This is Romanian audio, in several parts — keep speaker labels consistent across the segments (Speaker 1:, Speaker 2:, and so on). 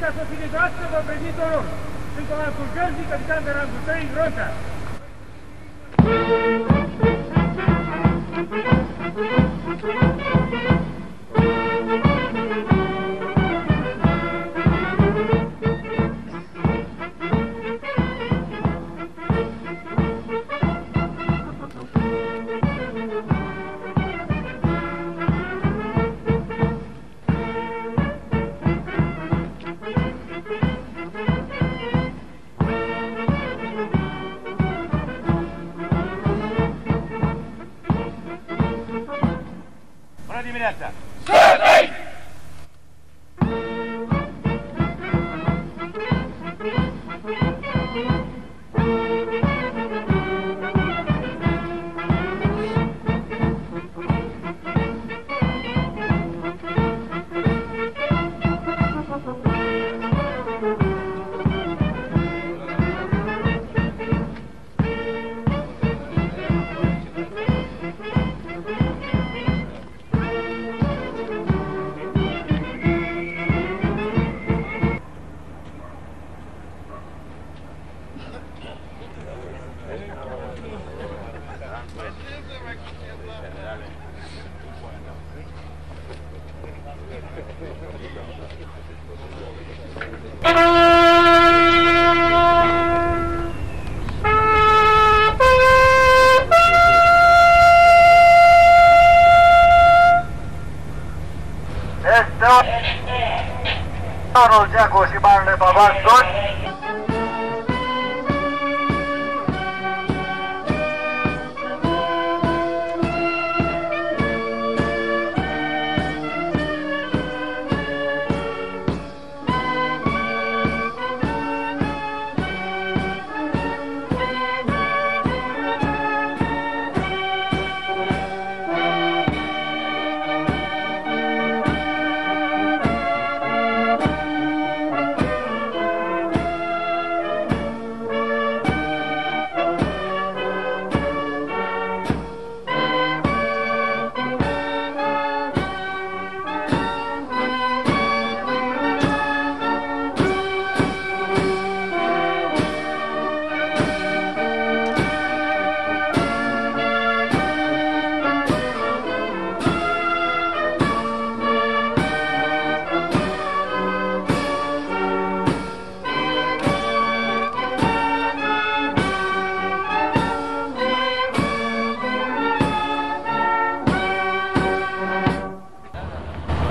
Speaker 1: Prizonieri, garda militară, constituită în cinstea Sofiei noastre, vă prezint onor. Sunt comandantul gărzii, capitan de rangul 3, Roșa. Bună dimineața!
Speaker 2: Este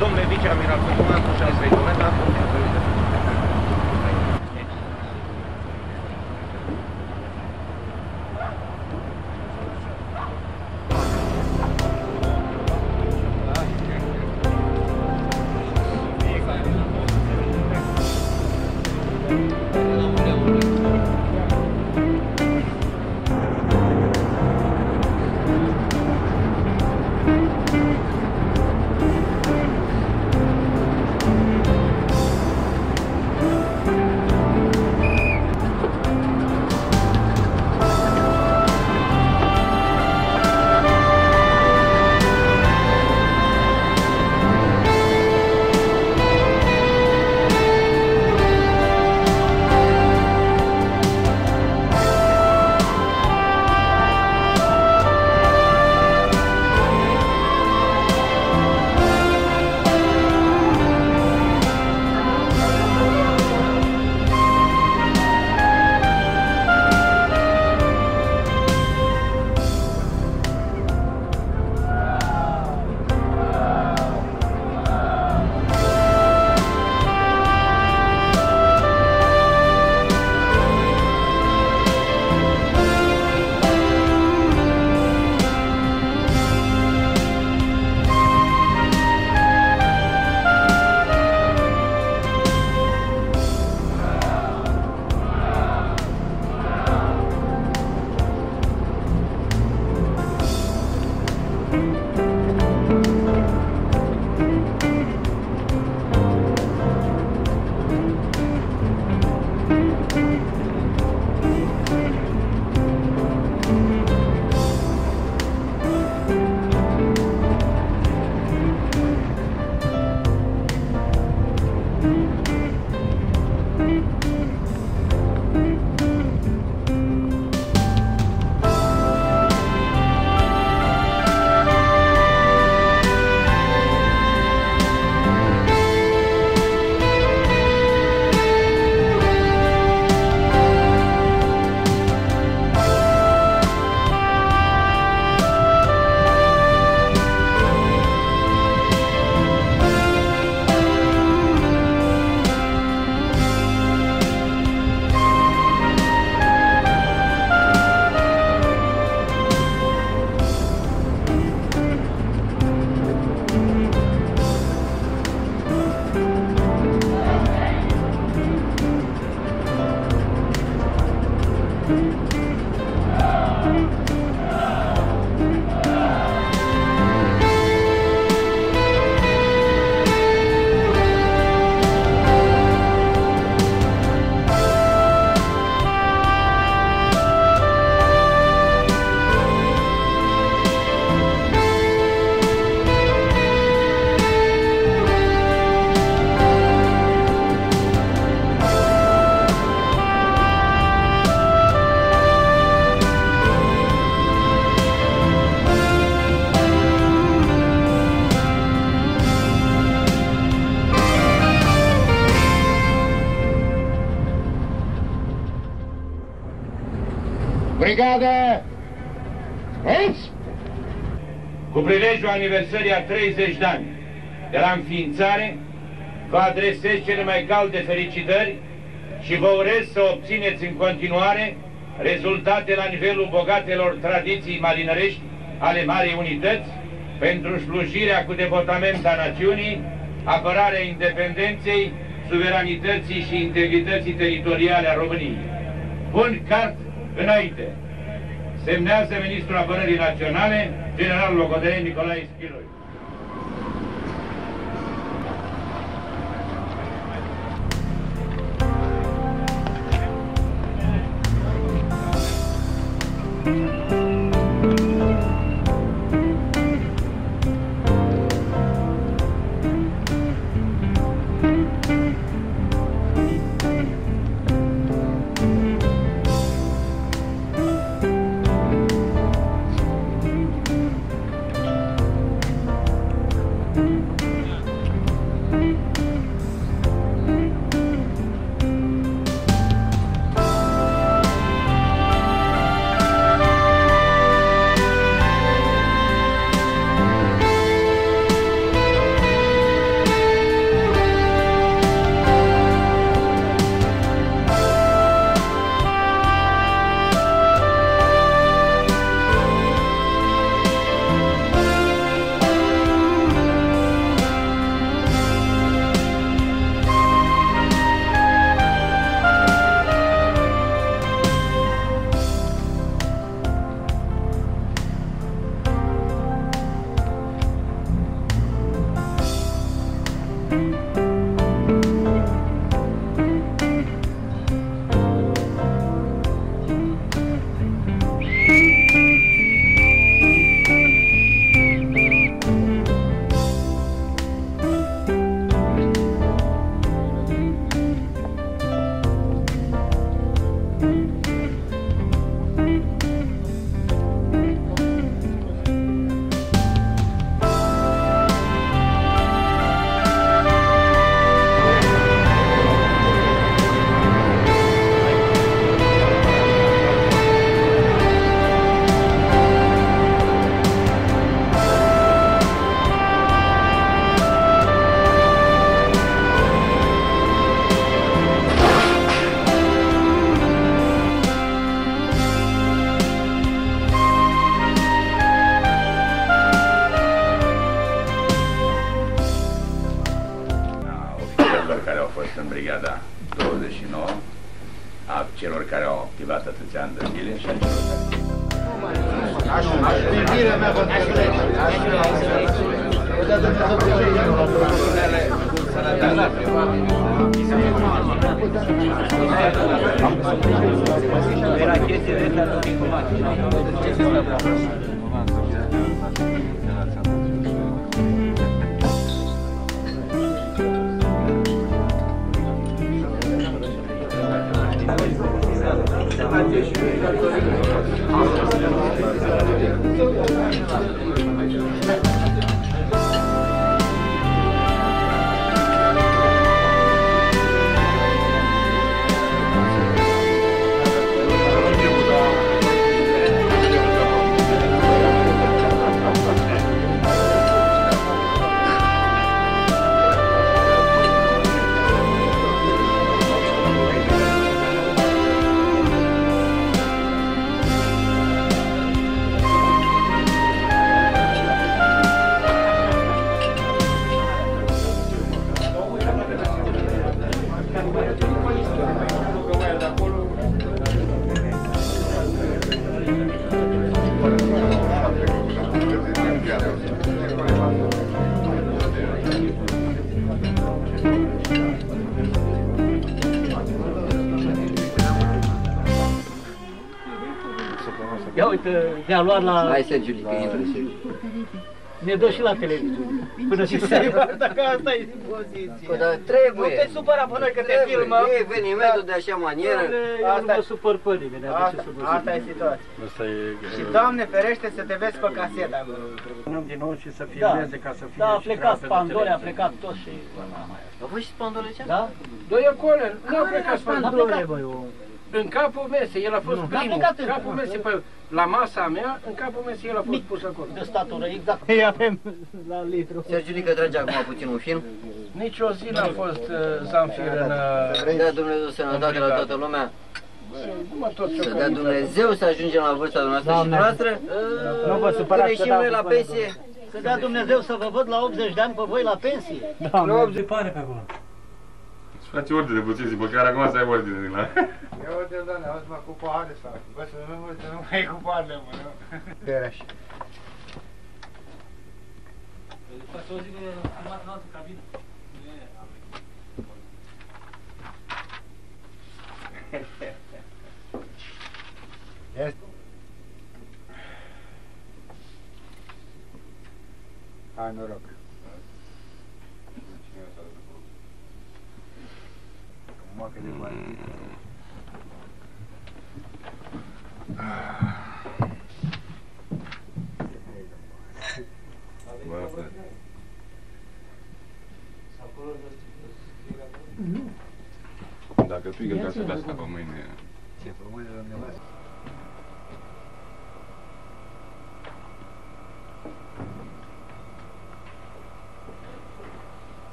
Speaker 3: Domnule viceamiral, cu comandul 6 km,
Speaker 4: Brigadă! Aici!
Speaker 1: Cu prilejul aniversării a 30 de ani de la înființare, vă adresez cele mai calde felicitări și vă urez să obțineți în continuare rezultate la nivelul bogatelor tradiții marinărești ale Marii Unități pentru slujirea cu devotament a națiunii, apărarea independenței, suveranității și integrității teritoriale a României. Bun cart înainte! Semnează Ministrul Apărării Naționale, general locotenent Nicolae Spiroi.
Speaker 3: Brigada 29, a celor care au activat atâția ani de zile și a celor care...
Speaker 5: Ia ne-a luat la...
Speaker 6: Hai să Giulica, intră.
Speaker 5: Ne dă și la televiziune. Până și seara, dacă asta e poziție.
Speaker 6: Bă, dar trebuie.
Speaker 5: Nu te supăra pe noi că te
Speaker 6: Trebuie.
Speaker 5: filmăm.
Speaker 6: E evenimentul de așa manieră.
Speaker 5: Eu nu mă supăr pe nimeni. de ce să vă
Speaker 7: Asta e
Speaker 5: supăr.
Speaker 7: situația. Și Doamne ferește să te vezi pe caseta.
Speaker 8: Luăm din nou și să
Speaker 5: Da,
Speaker 8: filmeze ca să fie
Speaker 5: da, a
Speaker 8: și
Speaker 5: plecat
Speaker 8: treabă de
Speaker 5: Pandore, a
Speaker 8: televiziune.
Speaker 5: plecat tot și...
Speaker 6: A fost și spandole ce?
Speaker 5: Da?
Speaker 7: Doi acolo, nu a plecat
Speaker 5: A
Speaker 7: spandole.
Speaker 5: plecat, băi, o...
Speaker 9: În capul mesei, el a fost
Speaker 5: Nu,
Speaker 9: primul.
Speaker 5: n-a plecat în-
Speaker 9: capul mesei, pe, la masa mea, în capul mesei el a fost pus acolo.
Speaker 5: De statură, exact. Îi avem la litru.
Speaker 6: Sergiulică trage acum puțin un film.
Speaker 9: Nici o zi n-a fost uh, Zamfir în...
Speaker 6: Să
Speaker 9: Uh,
Speaker 6: dea Dumnezeu sănătate la toată lumea.
Speaker 9: mă, tot ce
Speaker 6: Să dea Dumnezeu să ajungem la vârsta dumneavoastră și dumneavoastră.
Speaker 5: Nu vă supărați
Speaker 6: Când
Speaker 5: că
Speaker 6: ieșim
Speaker 5: da,
Speaker 6: noi la
Speaker 5: vă
Speaker 6: pensie.
Speaker 5: Să dea Dumnezeu să vă văd la 80 de ani pe voi la pensie.
Speaker 8: La 80 pare pe acolo.
Speaker 10: Și face ordine puțin, zic, măcar acum să ai ordine din la...
Speaker 11: Eu de doamne, auzi mă cu pahare sau... Bă, să nu, să nu mai e cu paharele, mă, nu?
Speaker 7: Pe așa.
Speaker 11: Hai, noroc. Mă, că de bani.
Speaker 10: Bă, asta e. Dacă tu e ca să dai asta pe mâine...
Speaker 11: Ce, pe mâine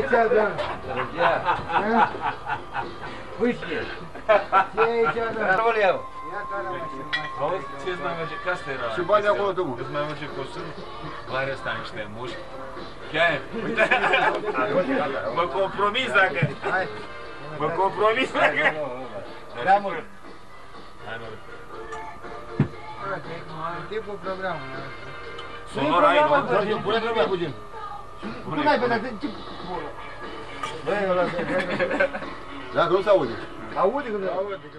Speaker 9: te băga!
Speaker 11: Ce e cea, doamne?
Speaker 9: Pușie!
Speaker 11: Ce e cea, doamne?
Speaker 9: Nu le iau.
Speaker 11: Ia ca la mașină.
Speaker 12: Auzi, ce-ți mai merge? Că asta era...
Speaker 11: Și bagi acolo tu, mă.
Speaker 12: Îți mai merge costul? Mai are ăsta niște mușchi. Chiar, uite, mă compromis dacă...
Speaker 11: Hai.
Speaker 12: Mă compromis dacă...
Speaker 11: Da, mă.
Speaker 12: Hai, mă.
Speaker 11: În timpul programului.
Speaker 12: Sonor ai, nu?
Speaker 11: Pune problema puțin. Nu mai vedea, ce... Băi, ăla... Dacă nu se aude. Aude că... Aude că...